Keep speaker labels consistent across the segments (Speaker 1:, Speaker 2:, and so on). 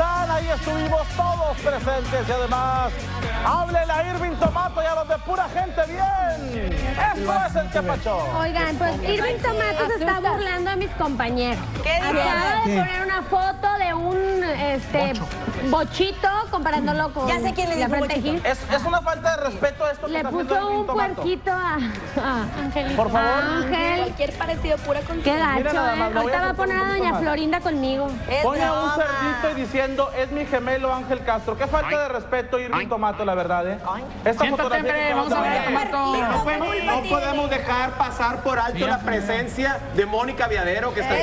Speaker 1: Ahí estuvimos todos presentes y además, háblele a Irving Tomato y a los de pura gente bien. Esto es el Quepacho.
Speaker 2: Oigan, pues Irving Tomato se está burlando a mis compañeros. Acaba de poner una foto de un este bochito comparándolo con
Speaker 3: Ya sé quién le
Speaker 2: la Frente. Gil.
Speaker 1: Es, es una falta de respeto esto que
Speaker 2: Le
Speaker 1: haciendo
Speaker 2: puso un puerquito a, a Angelito.
Speaker 1: Por favor.
Speaker 2: A Ángel.
Speaker 3: Cualquier parecido pura con
Speaker 2: Qué gacho,
Speaker 1: Mira nada
Speaker 2: ¿eh?
Speaker 1: a
Speaker 2: Ahorita va a poner a Doña
Speaker 1: más.
Speaker 2: Florinda conmigo.
Speaker 1: Pone a un cerdito y diciendo, es mi gemelo Ángel Castro. Qué falta de respeto Irving Tomato, la verdad, ¿eh? Esta fotografía que te
Speaker 4: vamos a
Speaker 1: mandan-
Speaker 4: ver.
Speaker 5: No, podemos- no podemos dejar pasar por alto la presencia de Mónica Viadero, que está aquí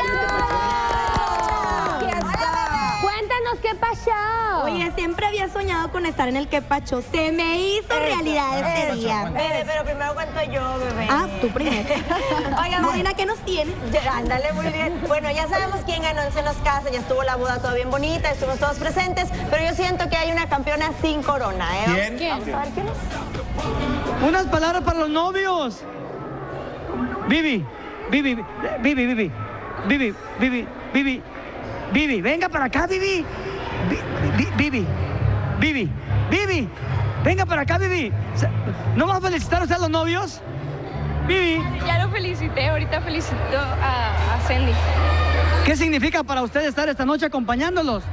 Speaker 2: cuéntanos qué pasó.
Speaker 3: Oye, siempre había soñado con estar en el que pacho. Se me hizo realidad eso, este día.
Speaker 6: Bebé, pero primero cuento yo, bebé.
Speaker 3: Ah, tú primero.
Speaker 6: Oiga,
Speaker 3: Marina, ¿qué nos tienes?
Speaker 6: Ándale, muy bien. Bueno, ya sabemos quién ganó en los Casas, ya estuvo la boda toda bien bonita, estuvimos todos presentes, pero yo siento que hay una campeona sin corona, ¿eh?
Speaker 5: ¿Quién?
Speaker 6: ¿Quién?
Speaker 4: Unas palabras para los novios. Vivi, Vivi, Vivi, Vivi, Vivi, Vivi, Vivi, Vivi venga para acá, Vivi. Vi- vi- Vivi, Vivi, Vivi, venga para acá, Vivi. ¿No vamos a felicitar usted a los novios? Vivi,
Speaker 7: Ya lo felicité, ahorita felicito a, a Sandy.
Speaker 4: ¿qué significa para usted estar esta noche acompañándolos?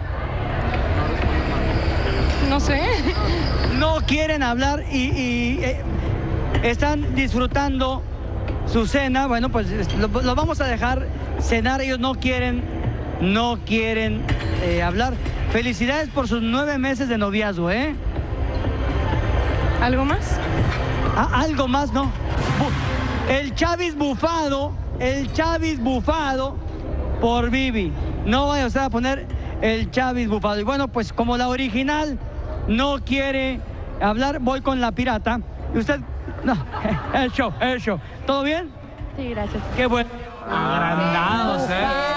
Speaker 7: No sé.
Speaker 4: no quieren hablar y, y, eh, están disfrutando su cena. Bueno, pues es- lo, lo vamos a dejar cenar. Ellos no quieren, no quieren eh, hablar. Felicidades por sus nueve meses de noviazgo, ¿eh?
Speaker 7: ¿Algo más?
Speaker 4: Ah, algo más, ¿no? El Chavis bufado, el Chavis bufado por Vivi. No vaya usted a poner el Chavis bufado. Y bueno, pues como la original no quiere hablar, voy con la pirata. Y usted, no, el show, el show. ¿Todo bien?
Speaker 2: Sí, gracias.
Speaker 4: Qué bueno.
Speaker 1: Agrandados, ¿eh?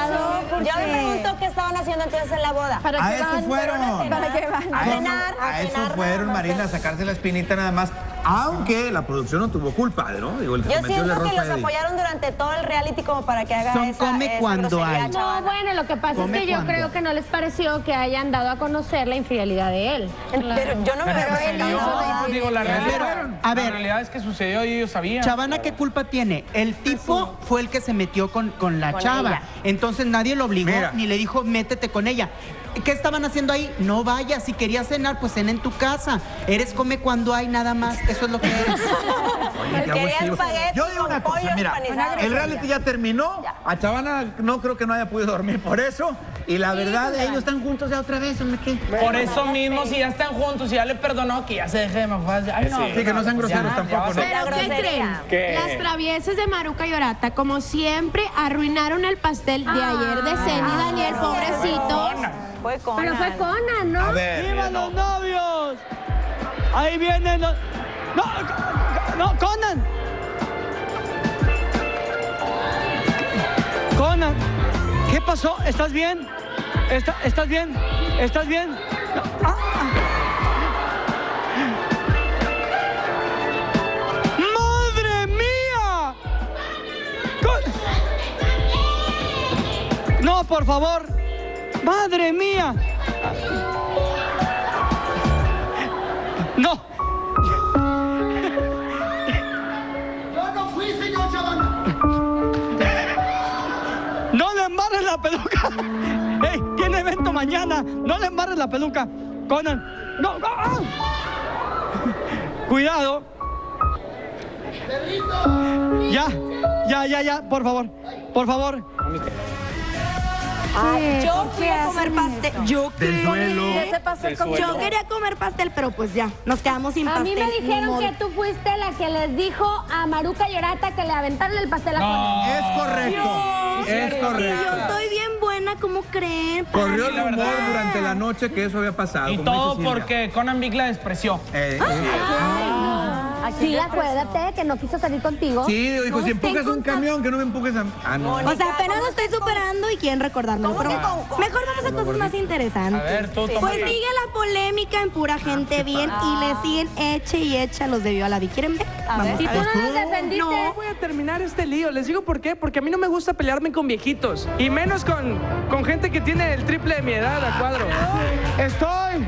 Speaker 6: Yo me pregunto qué estaban haciendo entonces en la boda.
Speaker 8: ¿Para
Speaker 6: ¿A
Speaker 8: qué van?
Speaker 6: fueron?
Speaker 8: ¿Para qué van?
Speaker 6: A cenar, a,
Speaker 8: A eso
Speaker 6: cenar
Speaker 8: fueron, Marina, a sacarse la espinita nada más. Aunque la producción no tuvo culpa, ¿no? Digo, el que
Speaker 6: Yo siento
Speaker 8: error
Speaker 6: que los apoyaron durante todo el reality como para que haga
Speaker 9: Son
Speaker 6: esa,
Speaker 9: come
Speaker 6: esa
Speaker 9: cuando hay.
Speaker 2: No,
Speaker 6: chavana.
Speaker 2: bueno, lo que pasa
Speaker 9: Come
Speaker 2: es que yo
Speaker 9: cuando.
Speaker 2: creo que no les pareció que hayan dado a conocer la infidelidad de él.
Speaker 6: Pero yo no me veo
Speaker 9: No,
Speaker 4: digo, la
Speaker 9: Pero, a ver,
Speaker 4: realidad es que sucedió y ellos sabían.
Speaker 9: Chavana, ¿qué culpa tiene? El tipo fue el que se metió con, con la
Speaker 6: Con
Speaker 9: chava.
Speaker 6: ella.
Speaker 9: Entonces nadie lo obligó
Speaker 8: Mira.
Speaker 9: ni le dijo, métete con ella. ¿Qué estaban haciendo ahí? No vayas. Si querías cenar, pues cena en tu casa. Eres come cuando hay nada más. Eso es lo que eres.
Speaker 8: Oye, qué abusivo. Yo digo una cosa,
Speaker 6: pollo
Speaker 8: mira, el reality ya terminó. A Chavana no creo que no haya podido dormir por eso. Y la verdad, ellos están juntos ya otra vez. hombre, ¿qué?
Speaker 4: Por eso mismo, si ya están juntos y ya le perdonó, que ya se deje de más fácil. Ay, no.
Speaker 8: Sí, que no sean groseros tampoco,
Speaker 10: ¿Pero qué creen? Las travieses de Maruca y Orata, como siempre, arruinaron el pastel de ayer de Zen y Daniel, pobrecitos.
Speaker 6: Fue con
Speaker 2: Pero fue Conan, ¿no?
Speaker 8: A ver.
Speaker 4: ¡Viva los novios! Ahí vienen los... ¡No! ¡No, Conan! Conan, ¿qué pasó? ¿Estás bien? ¿Está- ¿Estás bien? ¿Estás bien? No, ah, ah. ¡Madre mía! Con- No, por favor. ¡Madre mía! No. No le embarres la peluca. ¡Ey! Tiene evento mañana. No le embarres la peluca. Conan. No, no. ¡ah! Cuidado. Ya, ya, ya, ya. Por favor. Por favor.
Speaker 3: Ay, yo fui a comer pastel. Yo quería- Yo quería comer pastel, pero pues ya, nos quedamos sin
Speaker 2: A
Speaker 3: pastel.
Speaker 2: mí me dijeron que tú fuiste la que les dijo a Maruca y Orata que le aventaron el pastel a Conan.
Speaker 8: Es correcto. Es
Speaker 3: Yo
Speaker 8: correcto.
Speaker 3: soy bien buena, ¿cómo creen?
Speaker 8: Corrió el rumor durante la noche que eso había pasado.
Speaker 4: Y todo porque Conan Big la despreció.
Speaker 8: Eh, eh,
Speaker 6: ¿A
Speaker 2: Sí, acuérdate que no quiso salir contigo.
Speaker 8: Sí, dijo,
Speaker 2: No
Speaker 8: si empujas un camión, que no me empujes a... Ah, no.
Speaker 3: O sea, apenas lo estoy superando y quieren recordármelo. Pero mejor vamos a cosas más interesantes.
Speaker 8: A ver, tú.
Speaker 3: Pues sigue la polémica en pura gente bien y le siguen eche y eche a los de Viva la Vi. ¿Quieren ver? Vamos
Speaker 2: ¿Y tú no los defendiste?
Speaker 11: No voy a terminar este lío. Les digo por qué. Porque a mí no me gusta pelearme con viejitos. Y menos con, con gente que tiene el triple de mi edad a cuadro.
Speaker 12: Estoy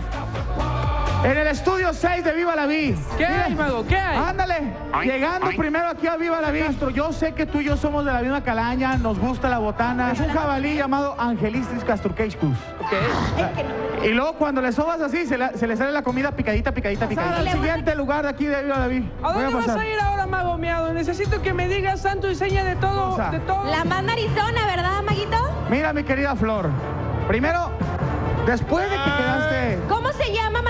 Speaker 12: en el estudio 6 de Viva la Vi.
Speaker 11: ¿Qué hay, mago? ¿Qué hay?
Speaker 12: Ándale, llegando primero aquí a Viva la Vi. Castro, Yo sé que tú y yo somos de la misma calaña, nos gusta la botana. Es un jabalí llamado Angelistris casturqueiscus. Y luego cuando le sobas así, se, la- se le sale la comida picadita, picadita, picadita. Al siguiente lugar de aquí de Viva la Vi.
Speaker 11: ¿A
Speaker 12: Voy
Speaker 11: dónde vas
Speaker 12: pasar.
Speaker 11: a ir ahora, mago miado? Necesito que me digas santo y seña de todo. De todo.
Speaker 3: La manda Arizona, ¿verdad, Maguito?
Speaker 12: Mira, mi querida Flor. Primero, después de que quedaste,
Speaker 3: ¿Cómo se llama,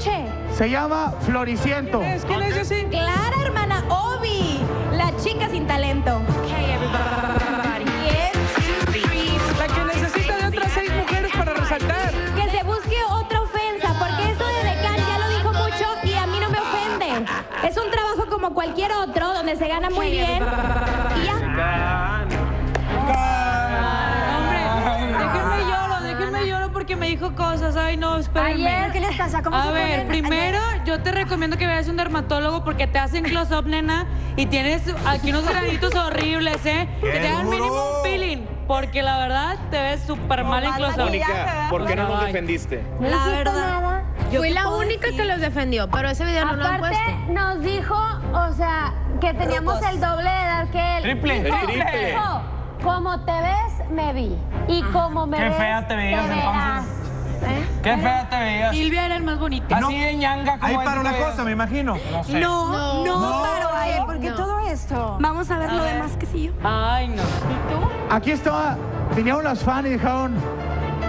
Speaker 12: Se llama Floriciento.
Speaker 11: ¿Quién es? ¿Quién es ese?
Speaker 3: Clara, hermana Obi, la chica sin talento.
Speaker 11: La que necesita de otras seis mujeres para resaltar.
Speaker 3: Que se busque otra ofensa, porque eso de decán ya lo dijo mucho y a mí no me ofende. Es un trabajo como cualquier otro, donde se gana muy bien. Y ya.
Speaker 13: Dijo cosas. Ay, no, espérenme.
Speaker 2: Ayer, ¿qué les pasa? ¿Cómo
Speaker 13: A
Speaker 2: se
Speaker 13: ver,
Speaker 2: ponen?
Speaker 13: primero yo te recomiendo que vayas a un dermatólogo porque te hacen close-up, nena, y tienes aquí unos granitos horribles, ¿eh? Que te hagan mínimo un peeling, porque la verdad te ves súper mal en close-up.
Speaker 5: Mónica, ¿por qué no nos defendiste?
Speaker 2: La verdad.
Speaker 10: Fui la única que los defendió, pero ese video no lo han
Speaker 2: Aparte,
Speaker 10: puesto.
Speaker 2: nos dijo, o sea, que teníamos el doble de edad que él.
Speaker 14: Triple.
Speaker 2: Dijo,
Speaker 14: El triple.
Speaker 2: dijo, como te ves, me vi. Y como me
Speaker 14: Qué
Speaker 2: ves,
Speaker 14: fea te veías
Speaker 2: verás.
Speaker 14: entonces.
Speaker 2: ¿Eh?
Speaker 14: Qué fea te veías.
Speaker 13: Silvia era el más bonito.
Speaker 14: Así de ñanga como
Speaker 8: Ahí
Speaker 14: te
Speaker 8: una cosa, me imagino.
Speaker 14: No sé.
Speaker 3: No, no,
Speaker 8: No.
Speaker 3: paro ahí.
Speaker 6: ¿Por qué todo esto?
Speaker 3: Vamos a ver lo demás que sí yo.
Speaker 13: Ay, no.
Speaker 12: Aquí estaba, vinieron los fans y dijeron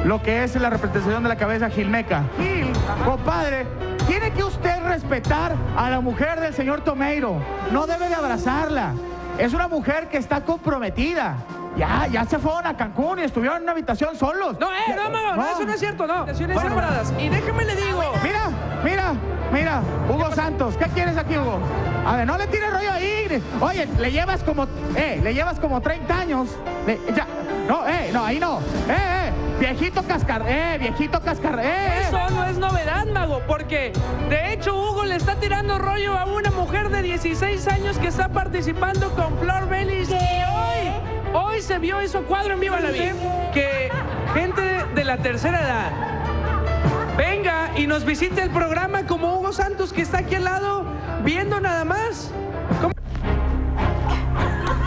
Speaker 12: lo que es la representación de la cabeza Gilmeca. Gil, compadre, tiene que usted respetar a la mujer del señor Tomeiro. No debe de abrazarla. Es una mujer que está comprometida. Ya, ya se fueron a Cancún y estuvieron en una habitación solos.
Speaker 11: No, eh, no, mago, no, eso no es cierto, no. Estaciones
Speaker 12: Bueno,
Speaker 11: separadas. Y déjeme le digo.
Speaker 12: Mira, mira, mira, Hugo Santos, ¿qué quieres aquí, Hugo? A ver, no le tires rollo ahí. Oye, le llevas como, eh, le llevas como 30 años. Le- ya, no, eh, no, ahí no. Eh, eh, viejito cascar, eh, viejito cascar, eh, eh.
Speaker 11: Eso no es novedad, mago, porque de hecho Hugo le está tirando rollo a una mujer de 16 años que está participando con Flor Bellis. Y hoy, hoy se vio eso cuadro en Viva la Vida. Que gente de la tercera edad venga y nos visite el programa como Hugo Santos que está aquí al lado viendo nada más.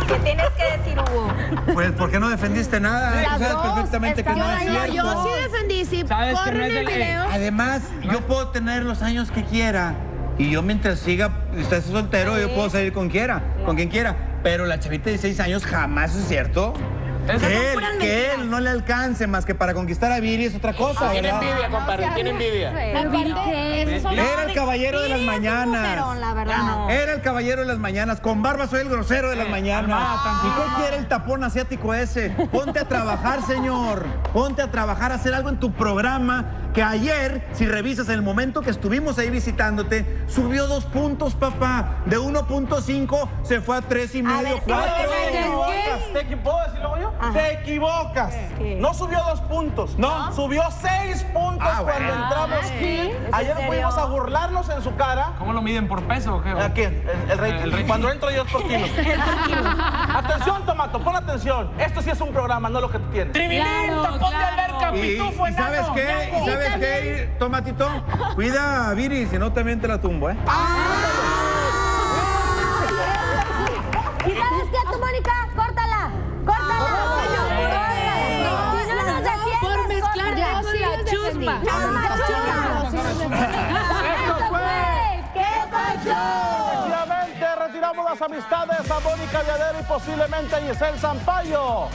Speaker 6: ¿Qué tienes que decir, Hugo?
Speaker 8: Pues, ¿por qué no defendiste nada? Tú sabes
Speaker 6: dos
Speaker 8: perfectamente que no es cierto.
Speaker 10: yo sí defendí, sí.
Speaker 14: Sabes que no es
Speaker 10: el
Speaker 14: del-
Speaker 10: video.
Speaker 8: Además, yo puedo tener los años que quiera. Y yo mientras siga, estés soltero, yo puedo salir con quiera, con quien quiera. Pero la chavita de 16 años jamás es cierto. Que él, que él no le alcance más que para conquistar a Viri es otra cosa,
Speaker 5: Tiene
Speaker 8: ¿verdad?
Speaker 5: envidia, compadre, tiene envidia.
Speaker 8: Era el caballero de las mañanas.
Speaker 3: mujerón, la verdad.
Speaker 8: Era el caballero de las mañanas. Con barba soy el grosero de las mañanas. ¿Y qué quiere el tapón asiático ese? Ponte a trabajar, señor. Ponte a trabajar, a hacer algo en tu programa. Que ayer, si revisas el momento que estuvimos ahí visitándote, subió dos puntos, papá. De 1.5 se fue a tres y medio,
Speaker 6: ver,
Speaker 8: cuatro.
Speaker 6: sí,
Speaker 1: Te equivocas, te equi- ¿puedo decirlo yo? Te equivocas. No subió dos puntos.
Speaker 8: No.
Speaker 1: Subió seis puntos
Speaker 8: Ah,
Speaker 1: cuando
Speaker 8: bueno.
Speaker 1: entramos Gil. Ayer fuimos a burlarnos en su cara.
Speaker 14: ¿Cómo lo miden por peso o qué?
Speaker 1: ¿A quién? El, el rating.
Speaker 14: El rating.
Speaker 1: Cuando entro yo es por kilo. atención, Tomato, pon atención. Esto sí es un programa, no lo que tú tienes.
Speaker 13: Claro,
Speaker 1: ponte
Speaker 13: claro.
Speaker 1: alberca,
Speaker 8: Y,
Speaker 1: pitufo,
Speaker 8: y sabes qué, y sabes qué, Tomatito, cuida a Viri, si no también te la tumbo, ¿eh?
Speaker 2: ¿Y sabes qué, tú, Mónica? Córtala. Córtala.
Speaker 10: Por mezclar sí la chuspa.
Speaker 1: Esto fue.
Speaker 2: ¿Qué pasó?
Speaker 1: Efectivamente, retiramos las amistades a Mónica Viadero y posiblemente a Giselle Zampayo.